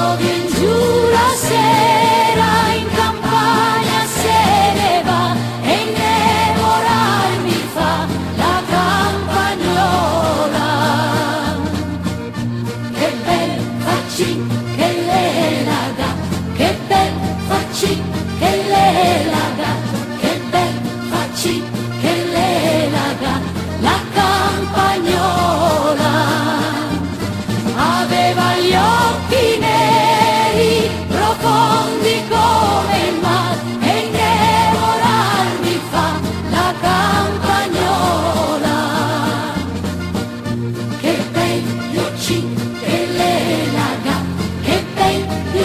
quando vien giù la sera in campagna se ne va e innevorar mi fa la campagnola. Che bel faccin che lei la dà, che bel faccin che lei la dà.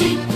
Norte.